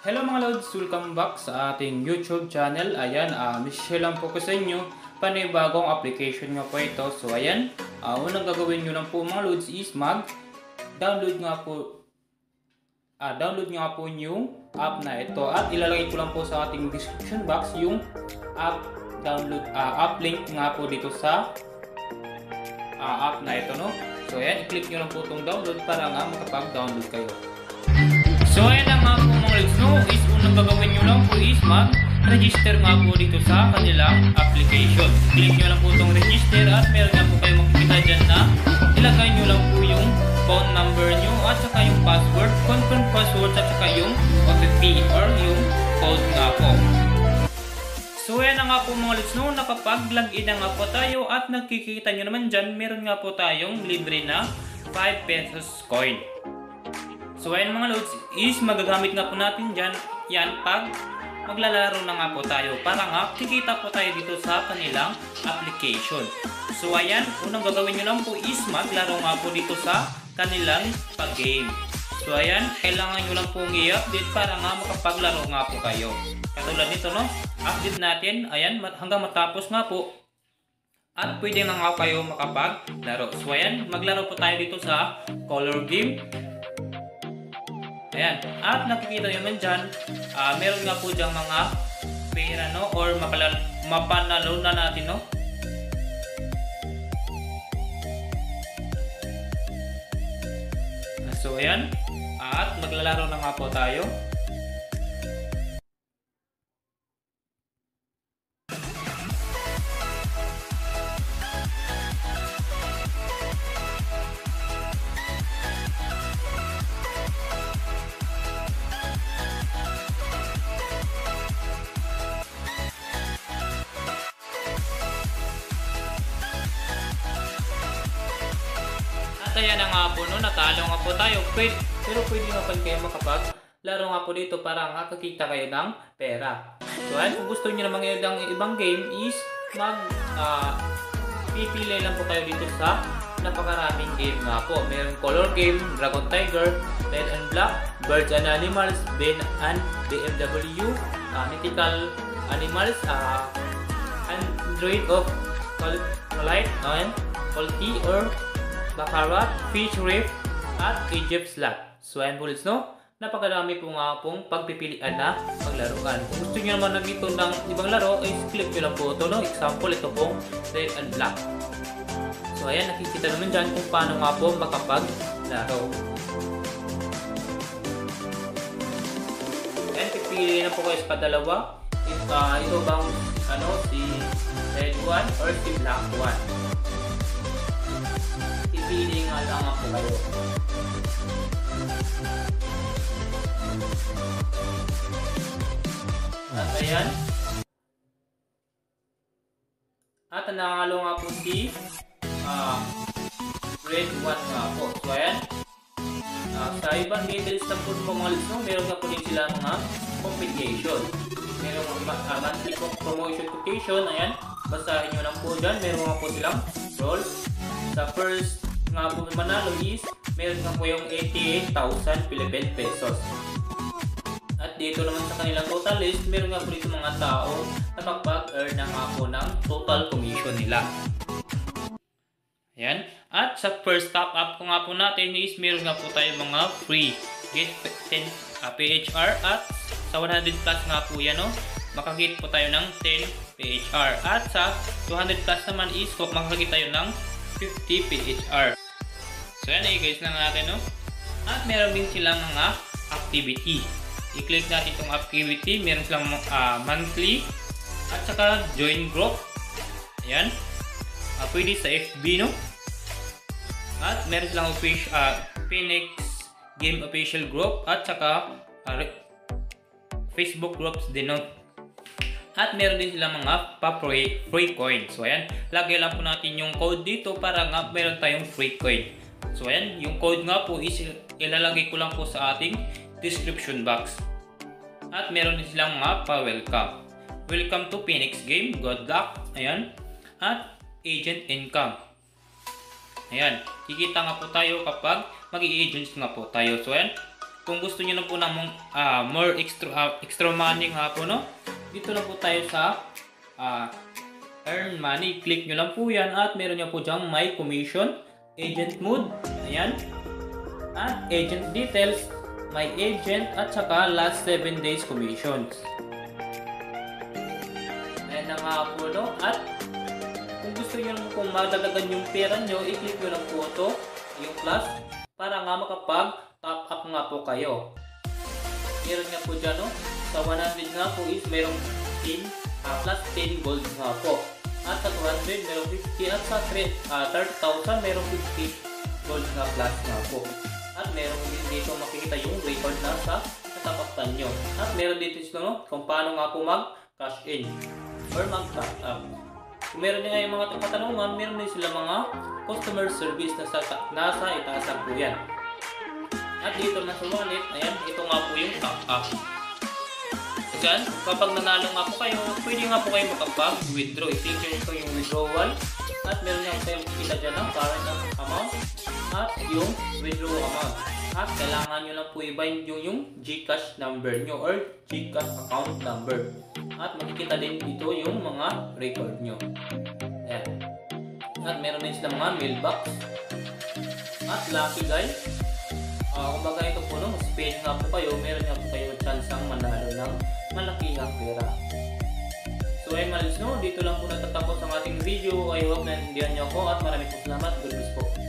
Hello mga Lods! Welcome back sa ating YouTube channel. Ayan, uh, Michelle lang po ko sa inyo. Panibagong application nga po ito. So ayan, uh, unang gagawin nyo lang po mga Lods is mag-download nga po uh, download nga po yung app na ito at ilalagay ko lang po sa ating description box yung app download uh, app link nga po dito sa uh, app na ito no. So ayan, i-click nyo lang po itong download para nga makapag-download kayo. So ayan po mga Lods, no, is unang gagawin nyo lang po is mag-register nga po dito sa kanilang application. Click nyo lang po itong register at meron nga po kayo makikita dyan na ilagay nyo lang po yung phone number nyo at saka yung password, confirm password at saka yung OTP or yung code nga po. So ayan na nga po mga Lods, no, nakapag-login na nga po tayo at nakikita nyo naman dyan, meron nga po tayong libre na 5 pesos coin. So ayan mga loads, is magagamit nga po natin dyan, yan pag maglalaro na nga po tayo para nga kikita po tayo dito sa kanilang application. So ayan, unang gagawin nyo lang po is maglaro nga po dito sa kanilang pag-game. So ayan, kailangan nyo lang pong i-update para nga makapaglaro nga po kayo. Katulad nito no, update natin, ayan, hanggang matapos nga po at pwede na nga kayo makapaglaro. So ayan, maglaro po tayo dito sa color game. Ayan. At nakikita nyo naman dyan, uh, meron nga po dyan mga pera, no? Or mapanalo na natin, no? So, ayan. At maglalaro na nga po tayo. At ayan na nga po, no, natalo nga po tayo. Pwede, pero pwede naman kayo makapag laro nga po dito para nga kakita kayo ng pera. So ayan, kung gusto niyo naman ngayon ng ibang game is mag uh, pipili lang po kayo dito sa napakaraming game nga po. Meron color game, Dragon Tiger, Red and Black, Birds and Animals, Ben and BMW, uh, Mythical Animals, uh, Android of Light, no, Quality or Baccarat, Fish Reef, at Egypt Slot. So ayan po no? Napakadami po nga pong pagpipilian na paglaruan. Kung gusto nyo naman nagito ng ibang laro, is click nyo lang po ito. No? Example, ito pong red and black. So ayan, nakikita naman dyan kung paano nga po makapaglaro. Ayan, pipili na po kayo sa dalawa. If, uh, ito bang ano, si red one or si black one kayo. At ayan. At nangalo nga po si uh, red 1 nga po. So ayan. Uh, sa ibang details na po mga listo, meron nga po din sila mga competition. Meron nga uh, monthly promotion competition. Ayan. Basahin nyo lang po dyan. Meron nga po silang roles. Sa first nga po manalo is meron nga po yung 88,000 Philippine pesos. At dito naman sa kanilang total list, meron nga po dito mga tao na magpag-earn na nga po ng total commission nila. Ayan. At sa first top up ko nga po natin is meron nga po tayo mga free get 10 uh, PHR at sa 100 plus nga po yan no, makagit po tayo ng 10 PHR. At sa 200 plus naman is makagit tayo ng 50 PHR. So yan ay guys lang natin no. At meron din silang mga activity. I-click natin itong activity. Meron silang uh, monthly at saka join group. Ayan. Uh, pwede sa FB no. At meron silang official, uh, Phoenix Game Official Group at saka uh, Facebook groups din no. At meron din silang mga pa-free free coin. So ayan, lagay lang po natin yung code dito para nga meron tayong free coin. So ayan, yung code nga po is ilalagay ko lang po sa ating description box. At meron din silang mga pa-welcome. Welcome to Phoenix Game, good luck. Ayan. At agent income. Ayan, kikita nga po tayo kapag mag agents nga po tayo. So ayan, kung gusto niyo na po ng ah, more extra ah, extra money nga po no, dito lang po tayo sa ah, earn money. Click nyo lang po yan at meron nyo po dyan my commission, agent mode, ayan, at agent details, my agent at saka last 7 days commissions. Ayan na nga po no, at kung gusto nyo kung madalagan yung pera nyo, i-click nyo lang po ito, yung plus, para nga makapag top up nga po kayo. Meron nga po dyan, no? Sa 100 nga po is merong 10 ah, plus 10 gold nga po. At sa 200 merong 50 at sa 3, ah, 30,000 merong 50 gold nga plus nga po. At meron din dito makikita yung record na sa natapaktan nyo. At meron dito sila no, kung paano nga po mag cash in or mag top up. Kung meron nyo nga yung mga katanungan, meron din sila mga customer service na sa, nasa itaasan po yan. At dito na sa wallet, ayan, ito nga po yung top up. Diyan, kapag nanalo nga po kayo, pwede nga po kayo makapag-withdraw. I-click nyo yung withdrawal. At meron nga kayong kita dyan ng current amount at yung withdraw amount. At kailangan nyo lang po i-bind yung, yung Gcash number nyo or Gcash account number. At makikita din dito yung mga record nyo. Ayan. At meron din sila mga mailbox. At lucky guys, Ah, kumbaga ito po, no, spin nga po kayo, meron nga po kayo chance ang manalo ng malakihang pera. So ayun malis no, dito lang po natatapos ang ating video. I hope na naintindihan niyo ako at maraming salamat. Good news po.